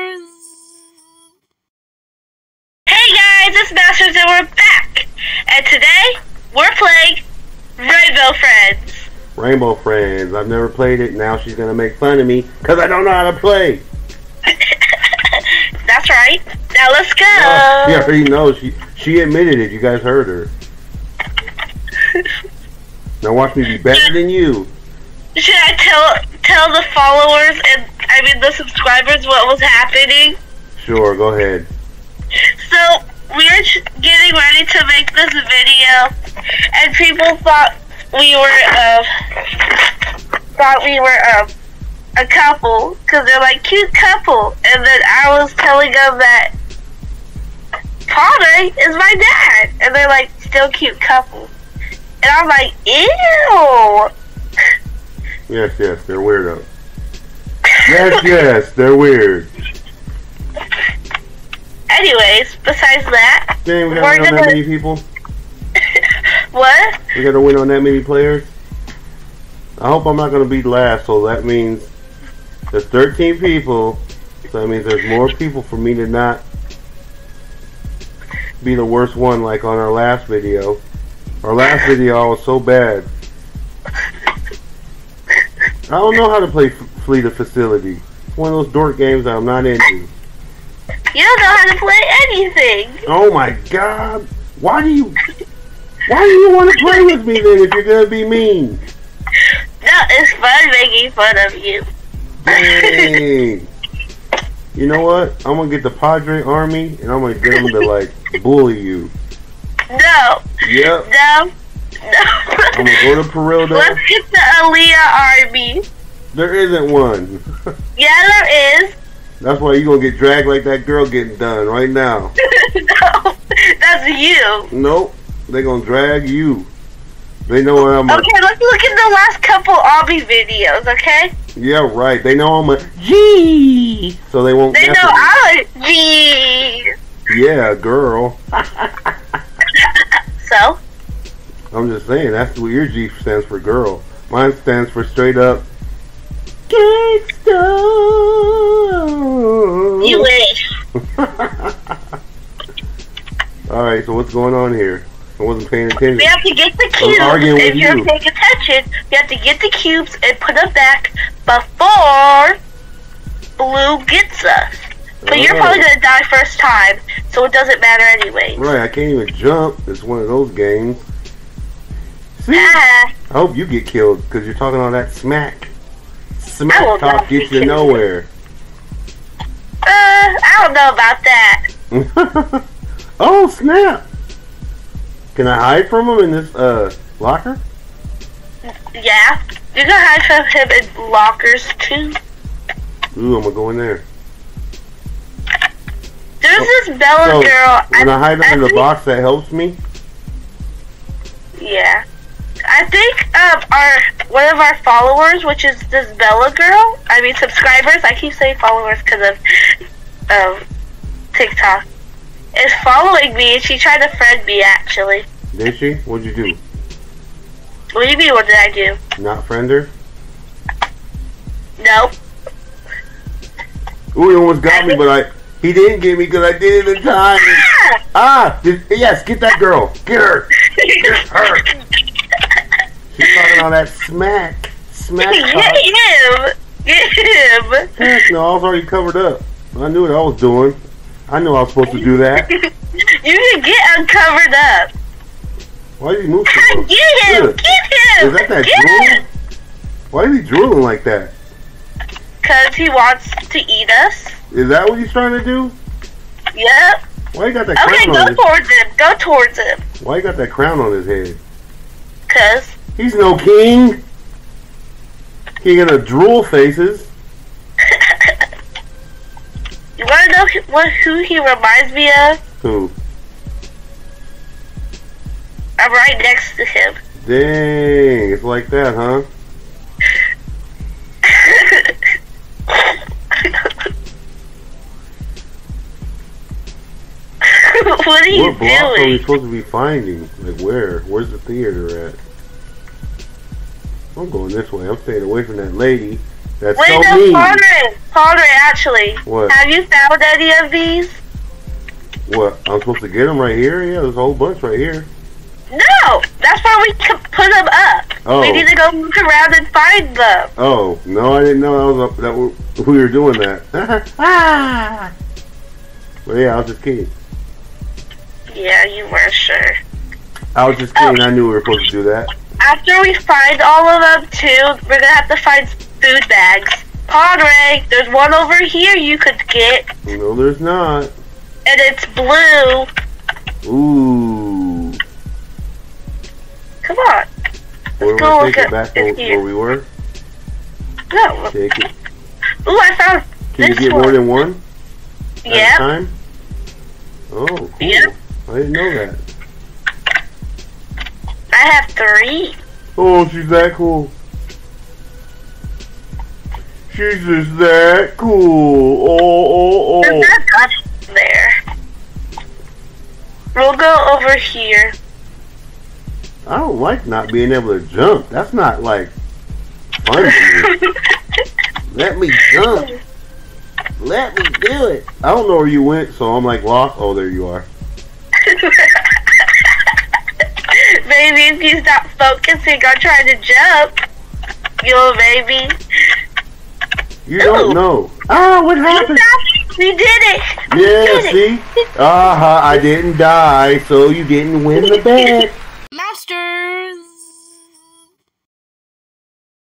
Hey guys, it's Masters and we're back! And today, we're playing Rainbow Friends. Rainbow Friends. I've never played it, now she's gonna make fun of me, because I don't know how to play! That's right. Now let's go! Yeah, she knows. She, she admitted it, you guys heard her. now watch me be better than you! Should I tell tell the followers and I mean the subscribers what was happening? Sure, go ahead. So we were ch- getting ready to make this video, and people thought we were uh, thought we were um, a couple because they're like cute couple, and then I was telling them that Padre is my dad, and they're like still cute couple, and I'm like ew. Yes, yes, they're weirdo. Yes, yes, they're weird. Anyways, besides that, Dang, we We're gotta win on that gonna- many people. what? We gotta win on that many players. I hope I'm not gonna be last, so that means there's 13 people. So that means there's more people for me to not be the worst one like on our last video. Our last video I was so bad. I don't know how to play Flee the Facility. One of those dork games that I'm not into. You don't know how to play anything. Oh my god! Why do you? Why do you want to play with me then if you're gonna be mean? No, it's fun making fun of you. Dang. You know what? I'm gonna get the Padre army and I'm gonna get them to like bully you. No, Yep. no, No. I'm gonna go to Perilda. Let's get the Aaliyah army. There isn't one. Yeah, there is. That's why you're gonna get dragged like that girl getting done right now. no, that's you. Nope. They're gonna drag you. They know I'm a Okay, let's look at the last couple Obby videos, okay? yeah right. They know I'm a G. So they won't. They know. I'm a G. Yeah, girl. So, I'm just saying that's what your G stands for, girl. Mine stands for straight up. You wish. All right, so what's going on here? I wasn't paying attention. We have to get the I'm cubes. arguing If with you're you. paying attention, we have to get the cubes and put them back before Blue gets us. But you're Oh. probably gonna die first time, so it doesn't matter anyway. Right, I can't even jump. It's one of those games. See, I Ah, hope you get killed because you're talking all that smack. Smack talk gets you nowhere. uh, I don't know about that. oh snap! Can I hide from him in this uh locker? Yeah, you can hide from him in lockers too. Ooh, I'm gonna go in there. There's this Bella So, girl. When I hide I under the box, that helps me. Yeah. I think um, our one of our followers, which is this Bella girl, I mean subscribers, I keep saying followers because of um, TikTok, is following me and she tried to friend me actually. Did she? What'd you do? What do you mean, what did I do? Not friend her? No. Ooh, he almost got me, but I he didn't get me because I did it in time. Ah! Ah, yes, get that girl. Get her. Get her. She's talking all that smack. Smack Get talk. him! Get him! Heck no, I was already covered up. I knew what I was doing. I knew I was supposed to do that. you can get uncovered up. Why did he move so slow? Get him! Good. Get him! Is that that Get drooling? Why is he drooling like that? Because he wants to eat us. Is that what he's trying to do? Yep. Why you got that Okay, crown on his head? Okay, go towards him. Go towards him. Why you got that crown on his head? Because He's no king. King of the drool faces. you want to know who, what, who he reminds me of? Who? I'm right next to him. Dang, it's like that, huh? what are you What block are we supposed to be finding? Like where? Where's the theater at? I'm going this way. I'm staying away from that lady. That's Wait, so no, mean. Padre. Padre, actually. What? Have you found any of these? What? I'm supposed to get them right here? Yeah, there's a whole bunch right here. No, that's where we put them up. Oh. We need to go look around and find them. Oh no, I didn't know that was a, that we- we were doing that. ah. But yeah, I was just kidding. Yeah, you were sure. I was just kidding. I knew we were supposed to do that. After we find all of them too, we're gonna have to find food bags. Padre, there's one over here you could get, No, there's not. and it's blue. Ooh. Come on. Let's go look at- back it's where, here. where we were. No. Take it. Ooh, I found Can you get one. more than one Yeah. time? Oh, cool. Yep. I didn't know that. I have three. Oh, she's that cool. She's just that cool. Oh, oh, oh. There's oh. not much there. We'll go over here. I don't like not being able to jump. That's not like fun to me. Let me jump. Let me do it. I don't know where you went, so I'm like lost. Oh, there you are. maybe if you stop focusing on trying to jump, you'll maybe. You don't Ooh. know. Oh, what happened? We did it. We Yeah, did it. see? Uh huh. I didn't die, so you didn't win the bet. Masters!